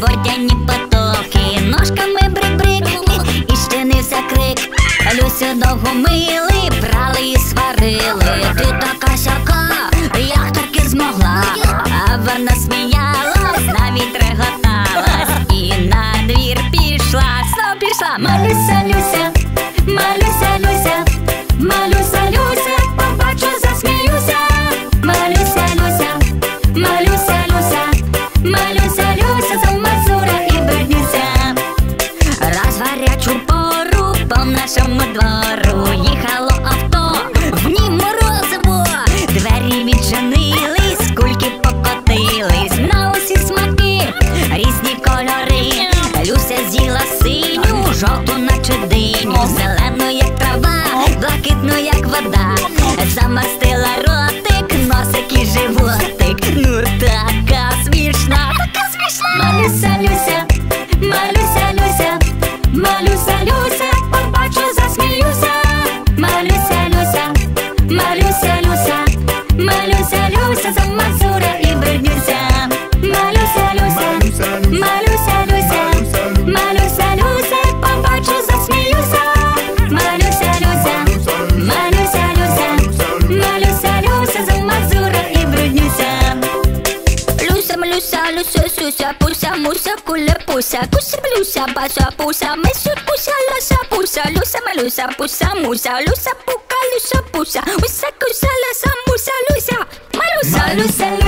водяні потоки, ножками брик-брик, і щинився крик. Люсю довго мили, брали і сварили. Ти така сяка, як таки змогла, а вона сміялась, навіть реготалась і на двір пішла, знов пішла, малюся, люся. нашому двору їхало авто, в нім морозиво, двері відчинились, кульки покотились, на усі смаки, різні кольори, Люся з'їла синю, жовту, наче диню. Mul söösusa, pusa, musa, kulle pusa, kussa plussa, pasa pusa, messut pusa, lasa pusa, lusa, malusa, pusa, musa, lusa, puka, lusa, pusa, ussa, kussa, lasa, musa, lusa, malusa, lusa, lusa.